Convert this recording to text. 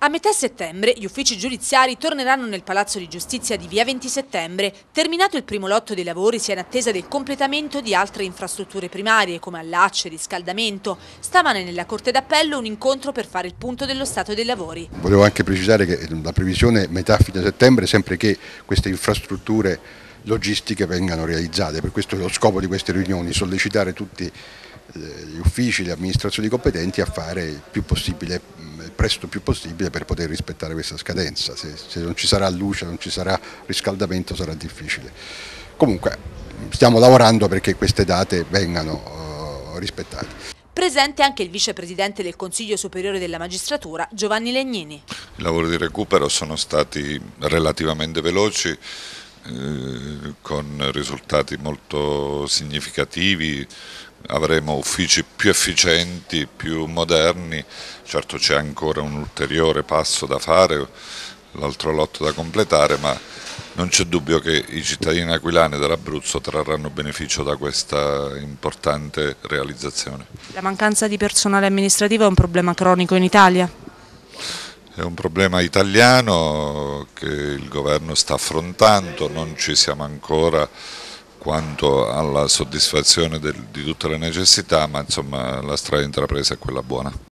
A metà settembre gli uffici giudiziari torneranno nel Palazzo di Giustizia di via 20 settembre. Terminato il primo lotto dei lavori si è in attesa del completamento di altre infrastrutture primarie come allacce e riscaldamento. Stamane nella Corte d'Appello un incontro per fare il punto dello stato dei lavori. Volevo anche precisare che la previsione è metà fine settembre sempre che queste infrastrutture logistiche vengano realizzate. Per questo è lo scopo di queste riunioni, sollecitare tutti eh, gli uffici, le amministrazioni competenti a fare il più possibile il presto più possibile per poter rispettare questa scadenza. Se, se non ci sarà luce, non ci sarà riscaldamento sarà difficile. Comunque stiamo lavorando perché queste date vengano uh, rispettate. Presente anche il vicepresidente del Consiglio Superiore della Magistratura, Giovanni Legnini. I lavori di recupero sono stati relativamente veloci, eh, con risultati molto significativi, avremo uffici più efficienti, più moderni, certo c'è ancora un ulteriore passo da fare, l'altro lotto da completare, ma non c'è dubbio che i cittadini aquilani dell'Abruzzo trarranno beneficio da questa importante realizzazione. La mancanza di personale amministrativo è un problema cronico in Italia? È un problema italiano che il governo sta affrontando, non ci siamo ancora quanto alla soddisfazione del, di tutte le necessità, ma insomma la strada intrapresa è quella buona.